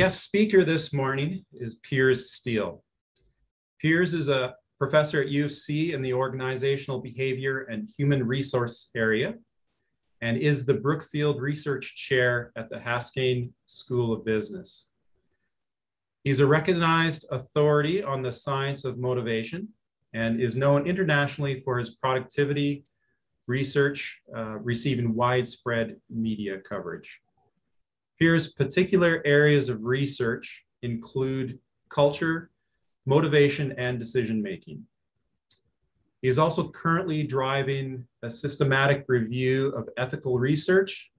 Guest speaker this morning is Piers Steel. Piers is a professor at U of C in the organizational behavior and human resource area and is the Brookfield Research Chair at the Haskayne School of Business. He's a recognized authority on the science of motivation and is known internationally for his productivity research, uh, receiving widespread media coverage. Piers' particular areas of research include culture, motivation, and decision making. He is also currently driving a systematic review of ethical research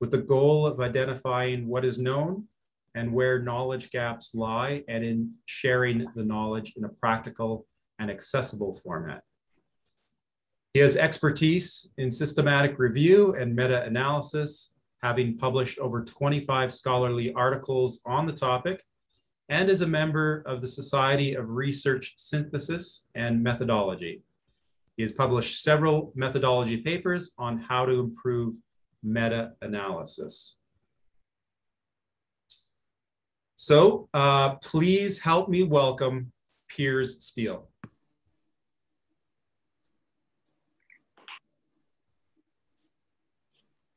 with the goal of identifying what is known and where knowledge gaps lie and in sharing the knowledge in a practical and accessible format. He has expertise in systematic review and meta-analysis, having published over 25 scholarly articles on the topic, and is a member of the Society of Research Synthesis and Methodology. He has published several methodology papers on how to improve meta-analysis. So uh, please help me welcome Piers Steel.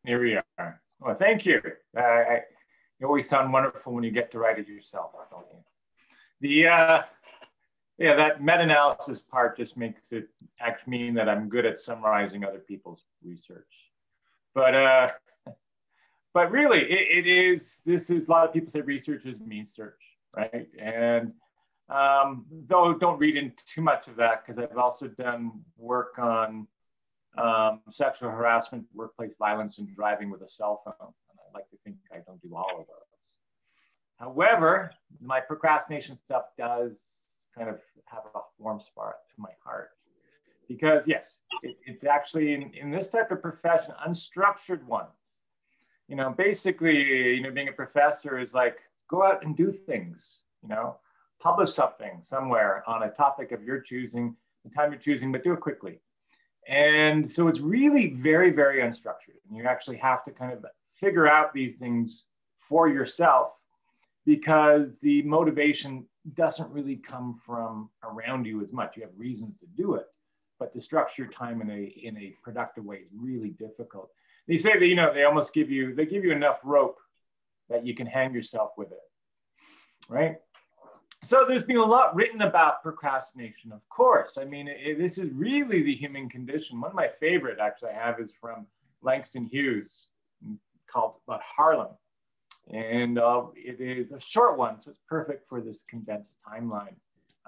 Here we are. Well, thank you. Uh, I, you always sound wonderful when you get to write it yourself, don't you? The uh, yeah, that meta-analysis part just makes it actually mean that I'm good at summarizing other people's research. But uh, but really, it, it is. This is a lot of people say research is mean search, right? And um, though don't read into too much of that because I've also done work on um, sexual harassment, workplace violence, and driving with a cell phone. And I like to think I don't do all of those. However, my procrastination stuff does kind of have a warm spot to my heart. Because yes, it, it's actually in, in this type of profession, unstructured ones, you know, basically, you know, being a professor is like, go out and do things, you know, publish something somewhere on a topic of your choosing, the time you're choosing, but do it quickly. And so it's really very, very unstructured. And you actually have to kind of figure out these things for yourself because the motivation doesn't really come from around you as much. You have reasons to do it, but to structure time in a in a productive way is really difficult. They say that you know they almost give you they give you enough rope that you can hang yourself with it, right? So there's been a lot written about procrastination, of course. I mean, it, this is really the human condition. One of my favorite, actually, I have is from Langston Hughes, called about Harlem. And uh, it is a short one, so it's perfect for this condensed timeline.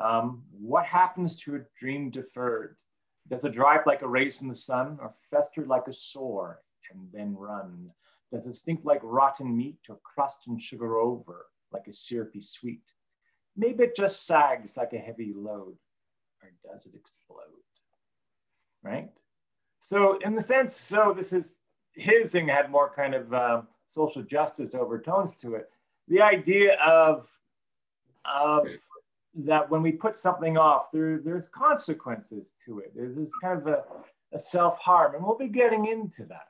Um, what happens to a dream deferred? Does it drive like a race in the sun or fester like a sore and then run? Does it stink like rotten meat or crust and sugar over like a syrupy sweet? Maybe it just sags like a heavy load or does it explode? Right? So in the sense, so this is, his thing had more kind of um, social justice overtones to it. The idea of, of that when we put something off, there, there's consequences to it. There's this kind of a, a self-harm, and we'll be getting into that.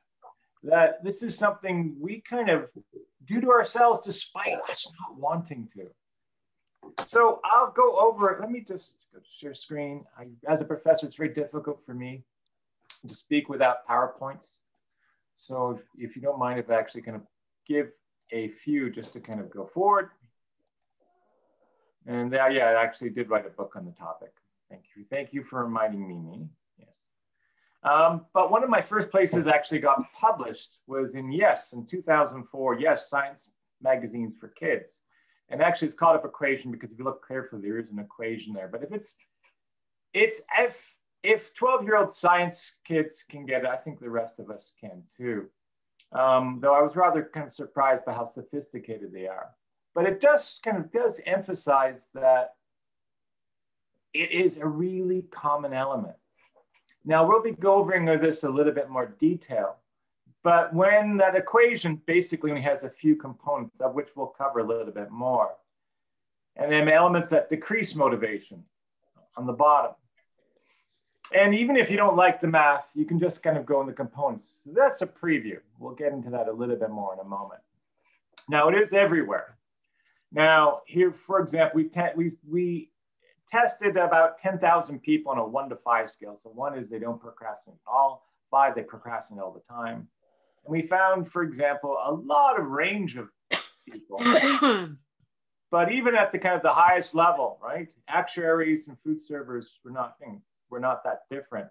That this is something we kind of do to ourselves despite us not wanting to. So I'll go over it. Let me just share screen. I, as a professor, it's very difficult for me to speak without PowerPoints. So if you don't mind if I actually kind of give a few just to kind of go forward. And uh, yeah, I actually did write a book on the topic. Thank you. Thank you for reminding me, me. Yes. Um, but one of my first places actually got published was in Yes in 2004. Yes, Science Magazines for Kids. And actually it's called up equation because if you look carefully, there is an equation there. But if it's, it's if, if 12 year old science kids can get it, I think the rest of us can too um, though I was rather kind of surprised by how sophisticated they are. But it does kind of does emphasize that it is a really common element. Now we'll be going over this a little bit more detail, but when that equation basically only has a few components of which we'll cover a little bit more, and then elements that decrease motivation on the bottom. And even if you don't like the math, you can just kind of go in the components. So that's a preview. We'll get into that a little bit more in a moment. Now it is everywhere. Now, here, for example, we, we, we tested about 10,000 people on a one to five scale. So one is they don't procrastinate at all. Five, they procrastinate all the time. And we found, for example, a lot of range of people. but even at the kind of the highest level, right? Actuaries and food servers were not, were not that different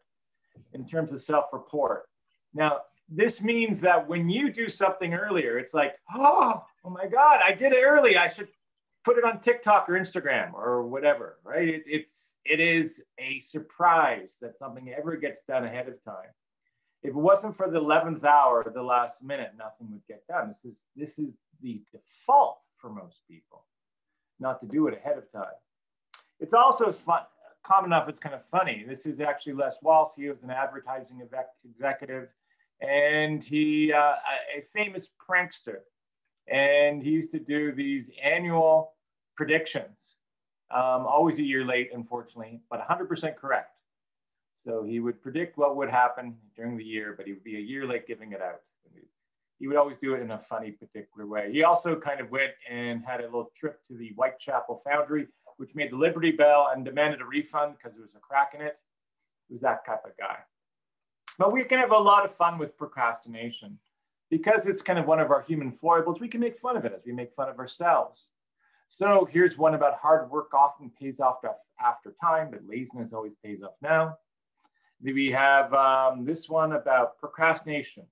in terms of self-report. Now, this means that when you do something earlier, it's like, oh, oh my God, I did it early. I should put it on TikTok or Instagram or whatever, right? It, it's it is a surprise that something ever gets done ahead of time. If it wasn't for the 11th hour, the last minute, nothing would get done. This is this is the default for most people, not to do it ahead of time. It's also fun, common enough. It's kind of funny. This is actually Les Waas. He was an advertising executive, and he uh, a famous prankster and he used to do these annual predictions, um, always a year late, unfortunately, but 100% correct. So he would predict what would happen during the year, but he would be a year late giving it out. He would always do it in a funny, particular way. He also kind of went and had a little trip to the Whitechapel Foundry, which made the Liberty Bell and demanded a refund because there was a crack in it. He was that type of guy. But we can have a lot of fun with procrastination because it's kind of one of our human foibles. We can make fun of it as we make fun of ourselves. So here's one about hard work often pays off after time, but laziness always pays off now. We have um, this one about procrastination.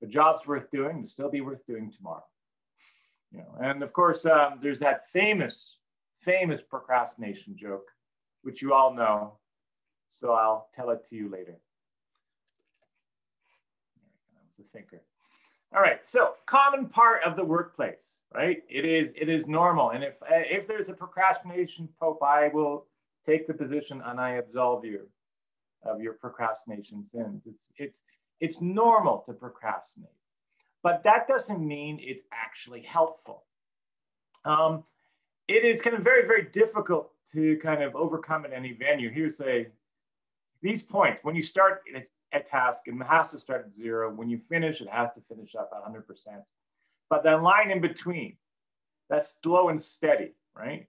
The job's worth doing to still be worth doing tomorrow. You know, and of course, um, there's that famous, famous procrastination joke, which you all know. So I'll tell it to you later. I was a thinker. All right, so common part of the workplace, right? It is it is normal, and if if there's a procrastination pope, I will take the position and I absolve you of your procrastination sins. It's it's it's normal to procrastinate, but that doesn't mean it's actually helpful. Um, it is kind of very very difficult to kind of overcome in any venue. Here's a these points when you start a task it has to start at zero. When you finish, it has to finish up at 100%. But that line in between, that's slow and steady, right?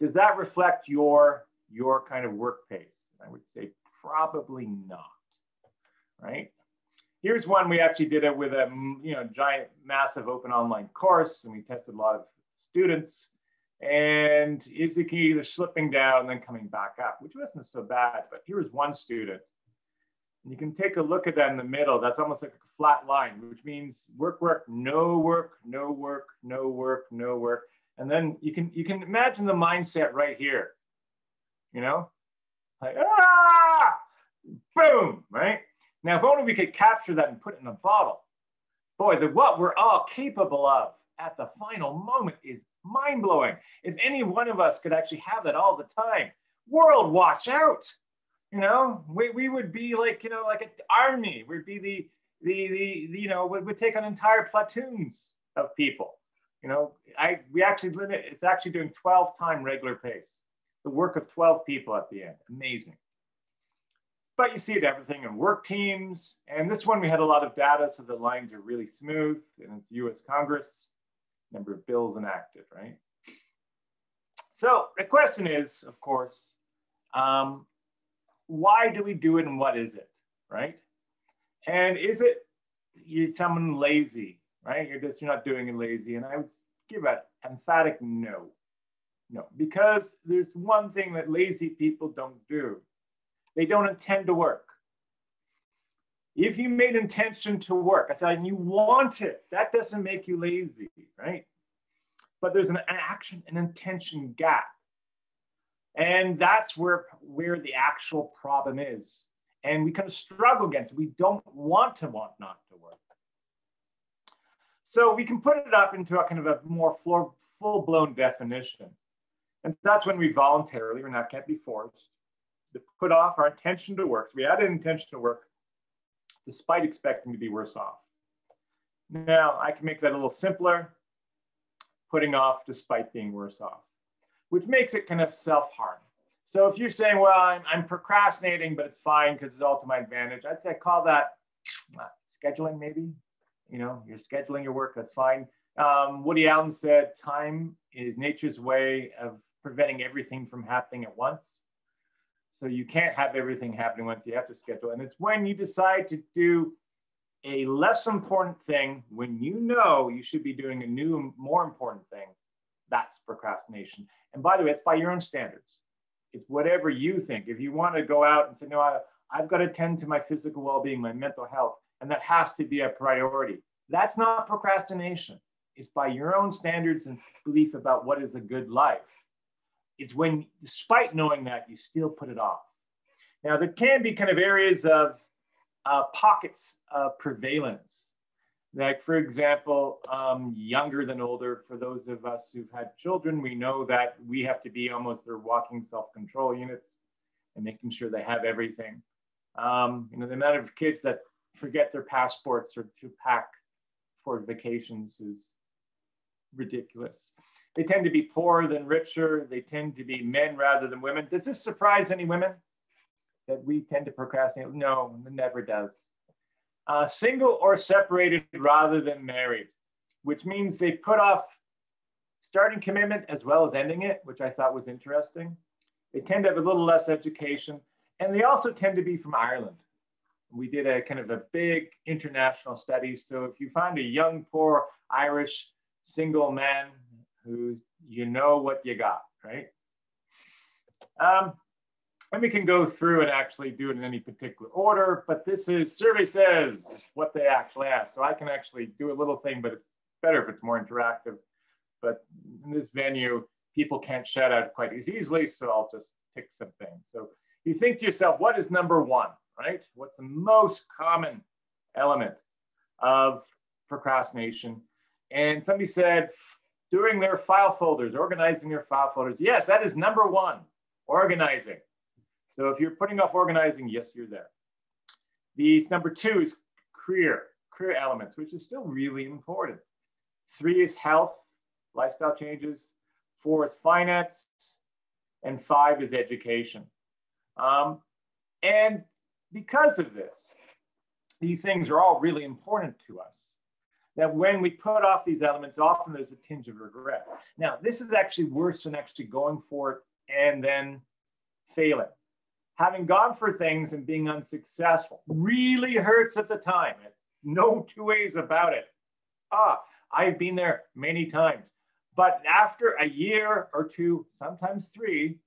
Does that reflect your, your kind of work pace? I would say probably not, right? Here's one we actually did it with a you know giant, massive open online course, and we tested a lot of students. And is the key either slipping down and then coming back up, which wasn't so bad. But here was one student and you can take a look at that in the middle. That's almost like a flat line, which means work, work, no work, no work, no work, no work. And then you can you can imagine the mindset right here. You know, like ah, boom, right? Now, if only we could capture that and put it in a bottle. Boy, the what we're all capable of at the final moment is mind blowing. If any one of us could actually have that all the time, world, watch out. You know, we, we would be like, you know, like an army. We'd be the, the, the, the you know, we would take on entire platoons of people. You know, I, we actually limit, it's actually doing 12 time regular pace. The work of 12 people at the end, amazing. But you see it everything in work teams. And this one, we had a lot of data, so the lines are really smooth and it's US Congress, number of bills enacted, right? So the question is, of course, um, why do we do it and what is it, right? And is it you're someone lazy, right? You're just you're not doing it lazy, and I would give an emphatic no, no, because there's one thing that lazy people don't do: they don't intend to work. If you made intention to work, I said, and you want it, that doesn't make you lazy, right? But there's an action and intention gap. And that's where, where the actual problem is. And we kind of struggle against it. We don't want to want not to work. So we can put it up into a kind of a more full-blown definition. And that's when we voluntarily, we're not can't be forced, to put off our intention to work. So we had an intention to work despite expecting to be worse off. Now I can make that a little simpler, putting off despite being worse off which makes it kind of self-harm. So if you're saying, well, I'm, I'm procrastinating, but it's fine because it's all to my advantage, I'd say call that uh, scheduling maybe. You know, you're scheduling your work, that's fine. Um, Woody Allen said, time is nature's way of preventing everything from happening at once. So you can't have everything happening once you have to schedule. And it's when you decide to do a less important thing when you know you should be doing a new, more important thing. That's procrastination. And by the way, it's by your own standards. It's whatever you think. If you want to go out and say, no, I, I've got to tend to my physical well being, my mental health, and that has to be a priority. That's not procrastination. It's by your own standards and belief about what is a good life. It's when, despite knowing that, you still put it off. Now, there can be kind of areas of uh, pockets of prevalence. Like, for example, um, younger than older, for those of us who've had children, we know that we have to be almost their walking self control units and making sure they have everything. Um, you know, the amount of kids that forget their passports or to pack for vacations is ridiculous. They tend to be poorer than richer. They tend to be men rather than women. Does this surprise any women that we tend to procrastinate? No, it never does. Uh, single or separated rather than married, which means they put off starting commitment as well as ending it, which I thought was interesting. They tend to have a little less education, and they also tend to be from Ireland. We did a kind of a big international study. So if you find a young, poor Irish single man who you know what you got, right? Um, and we can go through and actually do it in any particular order, but this is survey says what they actually ask. So I can actually do a little thing, but it's better if it's more interactive. But in this venue, people can't shout out quite as easily, so I'll just pick some things. So you think to yourself, what is number one, right? What's the most common element of procrastination? And somebody said, doing their file folders, organizing their file folders. Yes, that is number one, organizing. So if you're putting off organizing, yes, you're there. These number two is career, career elements, which is still really important. Three is health, lifestyle changes. Four is finance. And five is education. Um, and because of this, these things are all really important to us that when we put off these elements, often there's a tinge of regret. Now, this is actually worse than actually going for it and then failing. Having gone for things and being unsuccessful really hurts at the time. No two ways about it. Ah, I've been there many times. But after a year or two, sometimes three,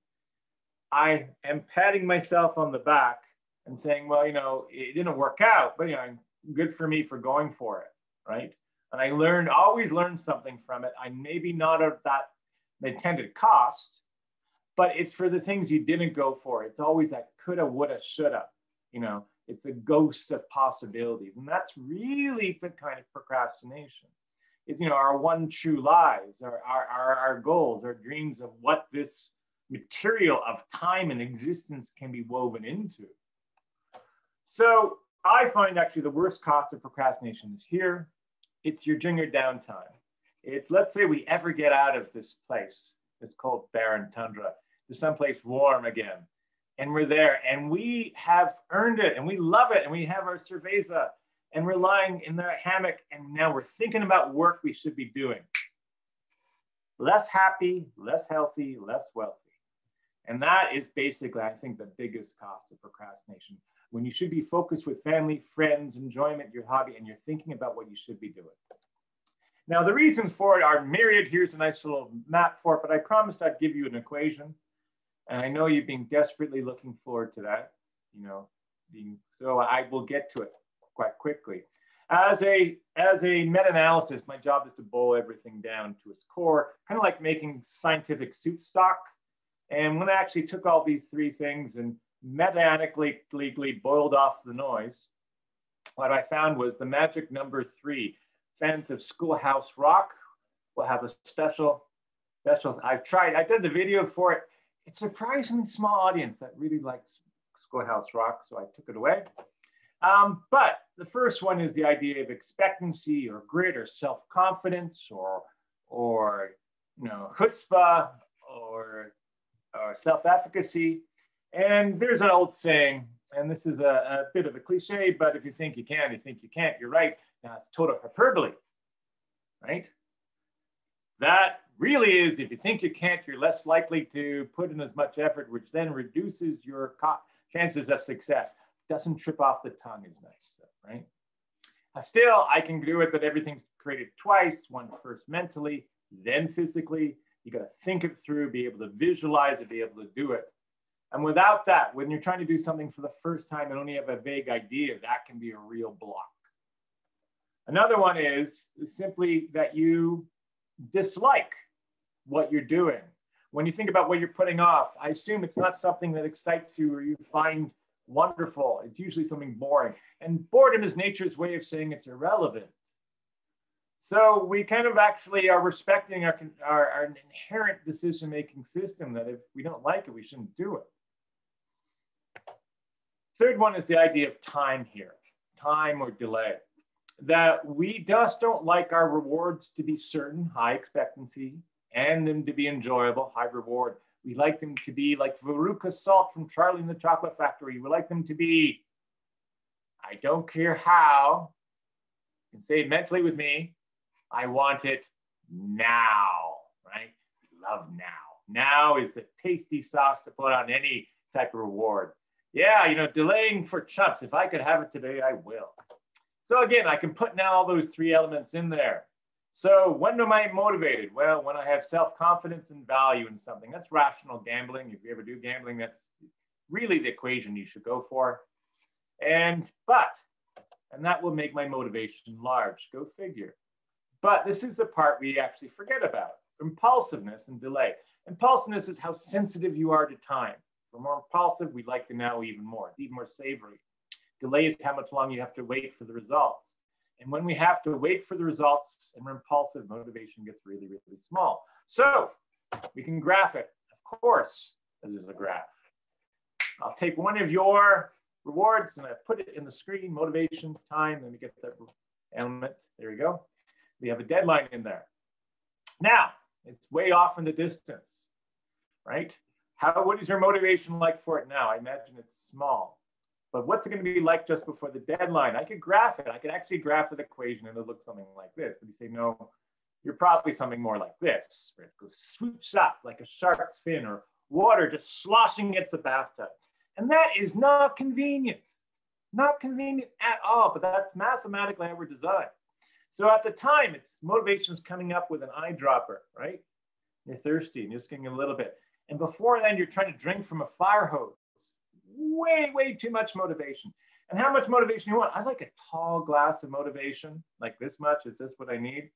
I am patting myself on the back and saying, well, you know, it didn't work out, but you know, good for me for going for it, right? And I learned, always learned something from it. I maybe not at that intended cost, but it's for the things you didn't go for. It's always that coulda, woulda, shoulda. You know, it's the ghost of possibilities. And that's really the kind of procrastination. Is you know, our one true lives, our, our, our, our goals, our dreams of what this material of time and existence can be woven into. So I find actually the worst cost of procrastination is here it's your your downtime. If let's say we ever get out of this place, it's called barren tundra, to someplace warm again, and we're there and we have earned it and we love it and we have our cerveza and we're lying in the hammock and now we're thinking about work we should be doing. Less happy, less healthy, less wealthy. And that is basically, I think, the biggest cost of procrastination when you should be focused with family, friends, enjoyment, your hobby, and you're thinking about what you should be doing. Now, the reasons for it are myriad. Here's a nice little map for it, but I promised I'd give you an equation. And I know you've been desperately looking forward to that, you know, being, so I will get to it quite quickly. As a, as a meta-analysis, my job is to boil everything down to its core, kind of like making scientific soup stock. And when I actually took all these three things and meta-analytically boiled off the noise, what I found was the magic number three. Fans of Schoolhouse Rock will have a special, special. I've tried, I did the video for it. It's a surprisingly small audience that really likes Schoolhouse Rock, so I took it away. Um, but the first one is the idea of expectancy or grit or self-confidence or, or you know, chutzpah or, or self-efficacy. And there's an old saying, and this is a, a, bit of a cliche, but if you think you can, you think you can't, you're right. Now, it's total hyperbole, right? that really is, if you think you can't, you're less likely to put in as much effort, which then reduces your chances of success. Doesn't trip off the tongue is nice, right? Uh, still, I can do it that everything's created twice, one first mentally, then physically. You got to think it through, be able to visualize it, be able to do it. And without that, when you're trying to do something for the first time and only have a vague idea, that can be a real block. Another one is simply that you dislike what you're doing. When you think about what you're putting off, I assume it's not something that excites you or you find wonderful. It's usually something boring. And boredom is nature's way of saying it's irrelevant. So we kind of actually are respecting our, our, our inherent decision making system that if we don't like it, we shouldn't do it. Third one is the idea of time here, time or delay. That we just don't like our rewards to be certain, high expectancy, and them to be enjoyable, high reward. We like them to be like Veruca Salt from Charlie and the Chocolate Factory. We like them to be, I don't care how, and say mentally with me, I want it now, right? Love now. Now is the tasty sauce to put on any type of reward. Yeah, you know, delaying for chumps. If I could have it today, I will. So again, I can put now all those three elements in there. So when am I motivated? Well, when I have self-confidence and value in something. That's rational gambling. If you ever do gambling, that's really the equation you should go for. And but, and that will make my motivation large. Go figure. But this is the part we actually forget about impulsiveness and delay. Impulsiveness is how sensitive you are to time. For more impulsive, we like the now even more, even more savory. Delay is how much longer you have to wait for the results. And when we have to wait for the results and we're impulsive, motivation gets really, really small. So we can graph it. Of course, there's a graph. I'll take one of your rewards and I put it in the screen, motivation, time, Let me get that element. There we go. We have a deadline in there. Now, it's way off in the distance, right? How, what is your motivation like for it now? I imagine it's small. But what's it going to be like just before the deadline? I could graph it. I could actually graph an equation and it looks something like this. But you say, no, you're probably something more like this, where it goes swoops up like a shark's fin or water just sloshing against the bathtub. And that is not convenient. Not convenient at all, but that's mathematically how we're designed. So at the time, it's motivation is coming up with an eyedropper, right? You're thirsty and you're just getting a little bit. And before then, you're trying to drink from a fire hose. Way, way too much motivation. And how much motivation you want? I like a tall glass of motivation, like this much. Is this what I need?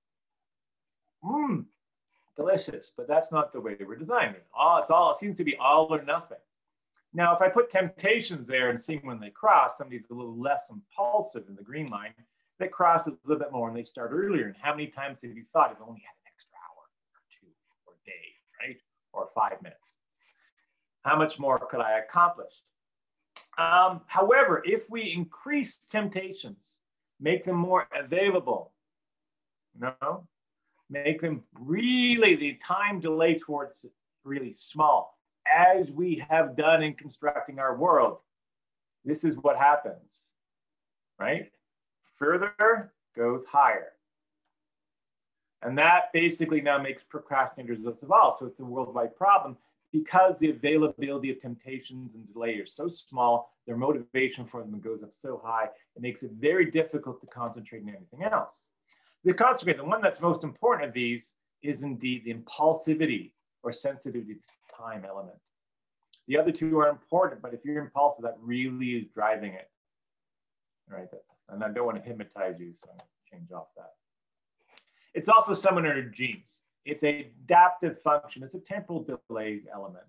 Mmm, delicious. But that's not the way we're designing it. All it's all it seems to be all or nothing. Now, if I put temptations there and see when they cross, somebody's a little less impulsive in the green line that crosses a little bit more and they start earlier. And how many times have you thought if only had an extra hour or two or a day, right? Or five minutes? How much more could I accomplish? Um, however, if we increase temptations, make them more available, you know, make them really the time delay towards really small, as we have done in constructing our world. This is what happens, right? Further goes higher. And that basically now makes procrastinators of all. So it's a worldwide problem because the availability of temptations and delay are so small, their motivation for them goes up so high, it makes it very difficult to concentrate on anything else. The consequence, the one that's most important of these is indeed the impulsivity or sensitivity to time element. The other two are important, but if you're impulsive, that really is driving it. All right, that's, and I don't want to hypnotize you, so I'll change off that. It's also someone in genes. It's a adaptive function. It's a temporal delay element.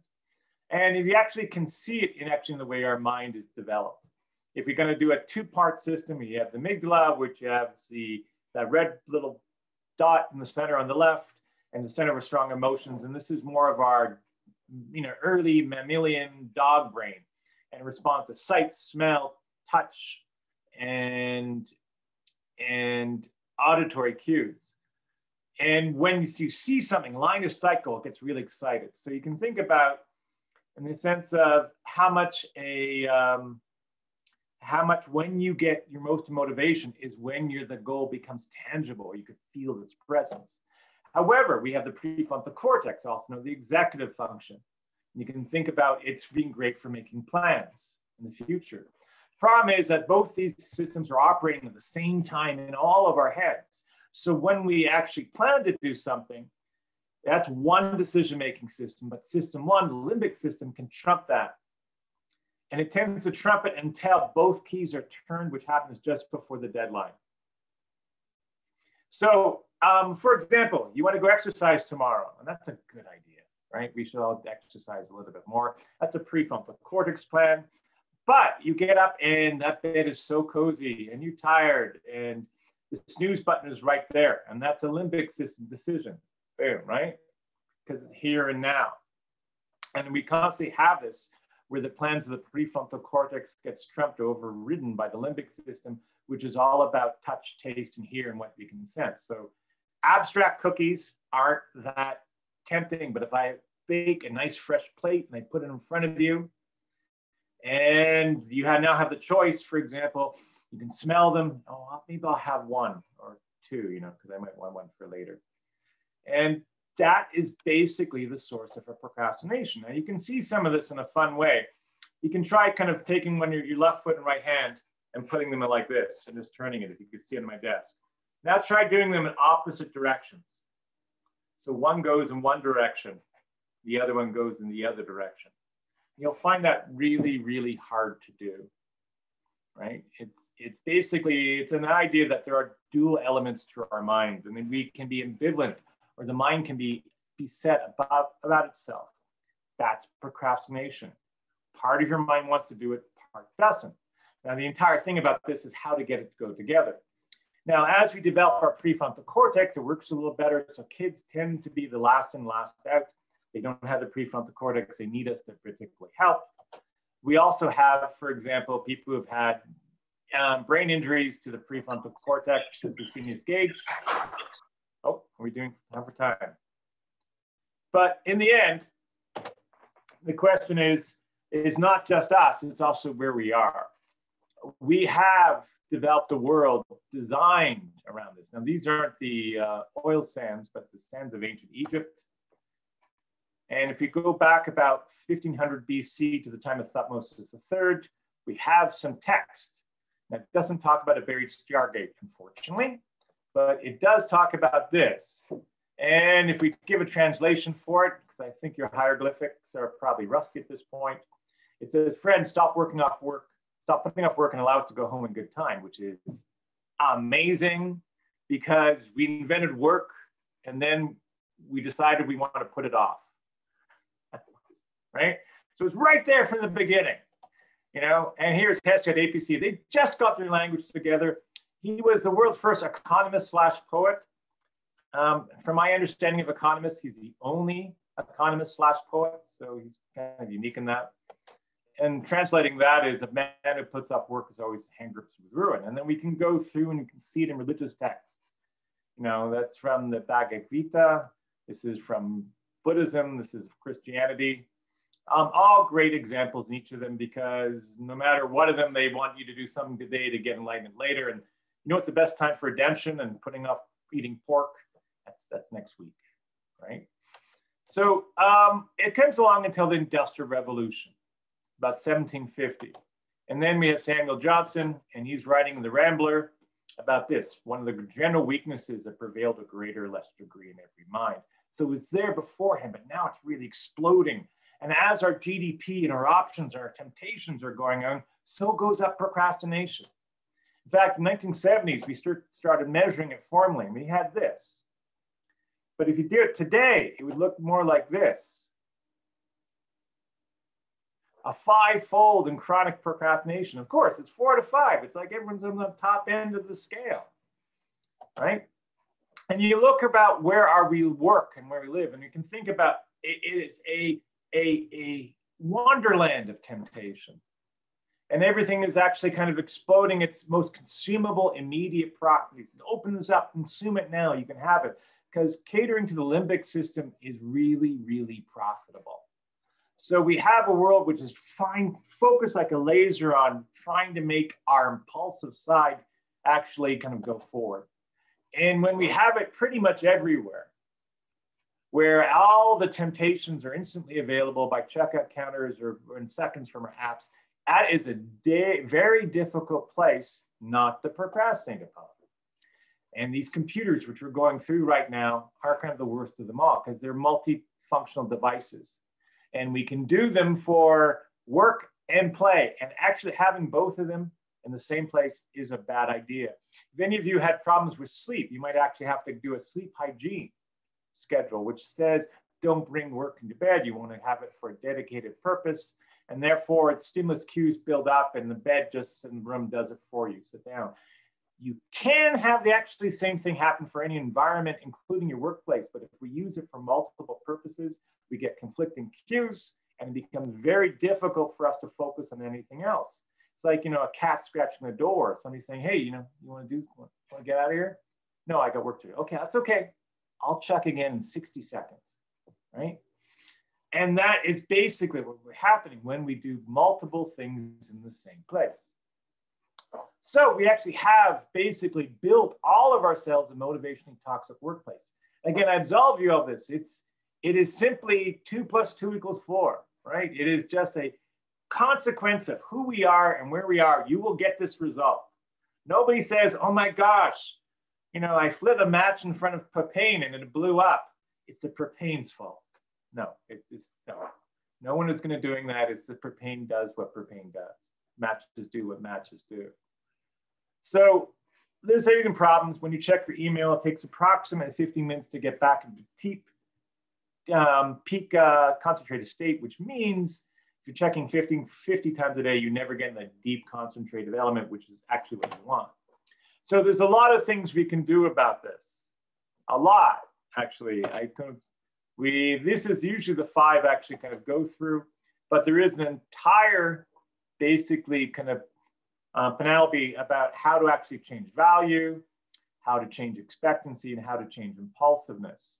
And you actually can see it in actually in the way our mind is developed. If you're going to do a two-part system, you have the amygdala, which have the that red little dot in the center on the left, and the center of strong emotions. And this is more of our, you know, early mammalian dog brain, and response to sight, smell, touch, and and auditory cues. And when you see something, line of cycle gets really excited. So you can think about in the sense of how much a um, how much when you get your most motivation is when your the goal becomes tangible you could feel its presence However, we have the prefrontal cortex, also known the executive function. You can think about it's being great for making plans in the future. Problem is that both these systems are operating at the same time in all of our heads. So when we actually plan to do something, that's one decision-making system, but system one, the limbic system, can trump that. And it tends to trump it until both keys are turned, which happens just before the deadline. So um, for example, you want to go exercise tomorrow, and that's a good idea, right? We should all exercise a little bit more. That's a prefrontal cortex plan. But you get up and that bed is so cozy and you're tired and the snooze button is right there. And that's a limbic system decision, boom, right? Because it's here and now. And we constantly have this where the plans of the prefrontal cortex gets trumped overridden by the limbic system, which is all about touch, taste, and hear and what we can sense. So abstract cookies aren't that tempting, but if I bake a nice fresh plate and I put it in front of you, and you now have the choice, for example, you can smell them. Oh, maybe I'll have one or two, you know, because I might want one for later. And that is basically the source of a procrastination. Now you can see some of this in a fun way. You can try kind of taking one your, your left foot and right hand and putting them like this and just turning it, if you can see it on my desk. Now try doing them in opposite directions. So one goes in one direction, the other one goes in the other direction. You'll find that really, really hard to do, right? It's, it's basically, it's an idea that there are dual elements to our mind and then we can be ambivalent or the mind can be, be set about, about itself. That's procrastination. Part of your mind wants to do it, part doesn't. Now, the entire thing about this is how to get it to go together. Now, as we develop our prefrontal cortex, it works a little better. So kids tend to be the last and last out. They don't have the prefrontal cortex. They need us to particularly help. We also have, for example, people who have had um, brain injuries to the prefrontal cortex. This the Phineas Gage. Oh, are we doing over time? But in the end, the question is, is not just us, it's also where we are. We have developed a world designed around this. Now, these aren't the uh, oil sands, but the sands of ancient Egypt. And if you go back about 1500 BC to the time of Thutmose III, we have some text. It doesn't talk about a buried stargate, unfortunately, but it does talk about this. And if we give a translation for it, because I think your hieroglyphics are probably rusty at this point, it says, friend, stop working off work stop putting off work and allow us to go home in good time, which is amazing because we invented work and then we decided we want to put it off. Right? So it's right there from the beginning. You know, and here's Hesiod at APC. They just got their language together. He was the world's first economist slash poet. Um, from my understanding of economists, he's the only economist slash poet. So he's kind of unique in that and translating that is a man who puts off work is always hand grips with ruin. And then we can go through and you can see it in religious texts. You know, that's from the Bhagavad Gita. This is from Buddhism. This is Christianity. Um, all great examples in each of them because no matter what of them, they want you to do something today to get enlightenment later. And you know what's the best time for redemption and putting off eating pork? That's, that's next week, right? So um, it comes along until the Industrial Revolution about 1750. And then we have Samuel Johnson, and he's writing The Rambler about this one of the general weaknesses that prevailed to greater or less degree in every mind. So it was there before him, but now it's really exploding. And as our GDP and our options, our temptations are going on, so goes up procrastination. In fact, in the 1970s, we start, started measuring it formally, and we had this. But if you do it today, it would look more like this a five-fold in chronic procrastination. Of course, it's four to five. It's like everyone's on the top end of the scale, right? And you look about where are we work and where we live, and you can think about it is a, a, a wonderland of temptation. And everything is actually kind of exploding its most consumable immediate properties. Open this up, consume it now, you can have it. Because catering to the limbic system is really, really profitable. So we have a world which is fine, focused like a laser on trying to make our impulsive side actually kind of go forward. And when we have it pretty much everywhere, where all the temptations are instantly available by checkout counters or, in seconds from our apps. That is a day, very difficult place not to procrastinate upon. And these computers, which we're going through right now, are kind of the worst of them all because they're multifunctional devices. And we can do them for work and play. And actually having both of them in the same place is a bad idea. If any of you had problems with sleep, you might actually have to do a sleep hygiene schedule, which says don't bring work into bed. You want to have it for a dedicated purpose. And therefore, its stimulus cues build up and the bed just in the room does it for you. Sit down. You can have the actually same thing happen for any environment, including your workplace. But if we use it for multiple purposes, we get conflicting cues and it becomes very difficult for us to focus on anything else. It's like, you know, a cat scratching the door, somebody saying, hey, you know, you want to do, want to get out of here? No, I got work to do. Okay, that's okay. I'll check again in 60 seconds, right? And that is basically what we're happening when we do multiple things in the same place. So we actually have basically built all of ourselves a motivationally toxic workplace. Again, I absolve you of this. It's it is simply two plus two equals four, right? It is just a consequence of who we are and where we are. You will get this result. Nobody says, oh my gosh, you know, I lit a match in front of propane and it blew up. It's the propane's fault. No, it is no. No one is going to doing that. It's the propane does what propane does. Matches do what matches do. So there's even problems when you check your email. It takes approximately 15 minutes to get back into deep um, peak uh, concentrated state, which means if you're checking 50, 50 times a day, you never get in the deep concentrated element, which is actually what you want. So there's a lot of things we can do about this. A lot, actually. I can, we, this is usually the five actually kind of go through, but there is an entire basically kind of uh, Penelope about how to actually change value, how to change expectancy, and how to change impulsiveness.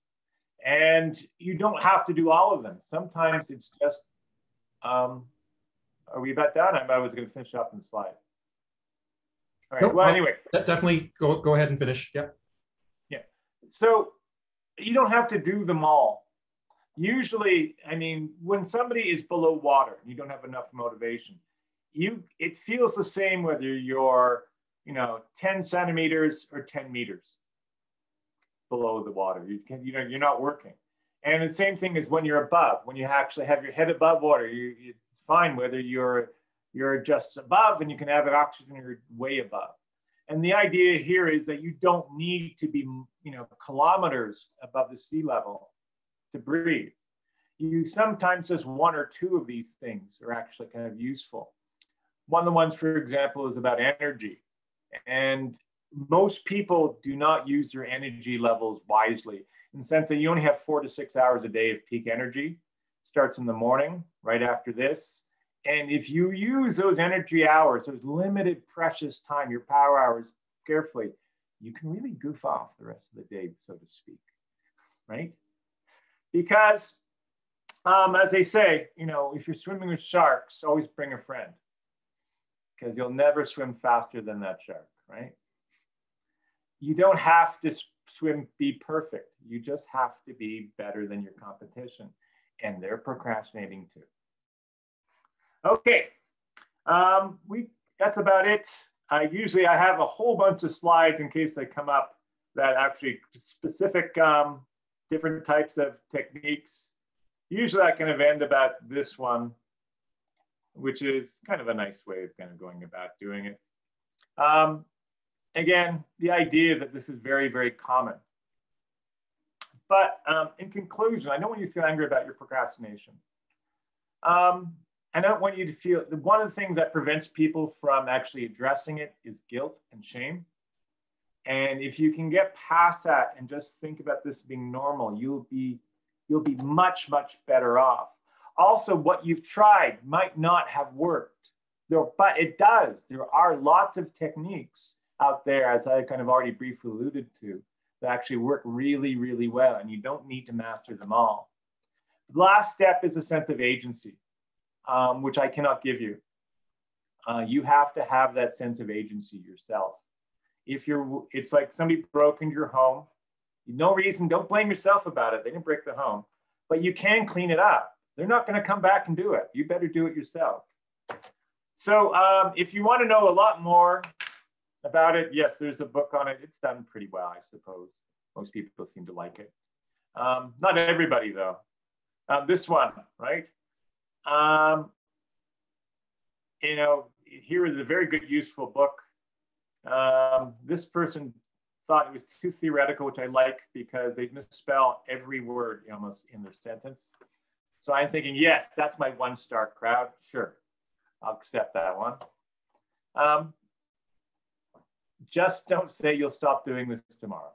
And you don't have to do all of them. Sometimes it's just, um, are we about done? I was going to finish up in the slide. All right. Nope, well, anyway, definitely go go ahead and finish. Yeah. Yeah. So you don't have to do them all. Usually, I mean, when somebody is below water, you don't have enough motivation. You it feels the same whether you're you know 10 centimeters or 10 meters below the water. You can you know you're not working. And the same thing is when you're above. When you actually have your head above water, you, it's fine whether you're you're just above and you can have an oxygen you're way above. And the idea here is that you don't need to be, you know, kilometers above the sea level to breathe. You sometimes just one or two of these things are actually kind of useful. One of the ones, for example, is about energy. And most people do not use their energy levels wisely in the sense that you only have four to six hours a day of peak energy. Starts in the morning, right after this, and if you use those energy hours, those limited precious time, your power hours carefully, you can really goof off the rest of the day, so to speak, right? Because um, as they say, you know, if you're swimming with sharks, always bring a friend because you'll never swim faster than that shark, right? You don't have to swim, be perfect. You just have to be better than your competition. And they're procrastinating too. Okay, um, we that's about it. Usually I have a whole bunch of slides in case they come up that actually specific um, different types of techniques. Usually I kind of end about this one, which is kind of a nice way of kind of going about doing it. Um, again, the idea that this is very, very common. But um, in conclusion, I know when you feel angry about your procrastination. Um, I don't want you to feel one of the things that prevents people from actually addressing it is guilt and shame. And if you can get past that and just think about this being normal, you'll be you'll be much much better off. Also, what you've tried might not have worked, there, but it does. There are lots of techniques out there, as I kind of already briefly alluded to, that actually work really really well, and you don't need to master them all. The last step is a sense of agency um, which I cannot give you. Uh, you have to have that sense of agency yourself. If you're, it's like somebody broke into your home, No reason, don't blame yourself about it. They didn't break the home, but you can clean it up. They're not going to come back and do it. You better do it yourself. So um, if you want to know a lot more about it, yes, there's a book on it. It's done pretty well, I suppose. Most people seem to like it. Um, not everybody, though. Uh, this one, right? Um, you know, here is a very good, useful book. Um, this person thought it was too theoretical, which I like because they misspell every word almost in their sentence. So I'm thinking, yes, that's my one star crowd. Sure, I'll accept that one. Um, just don't say you'll stop doing this tomorrow.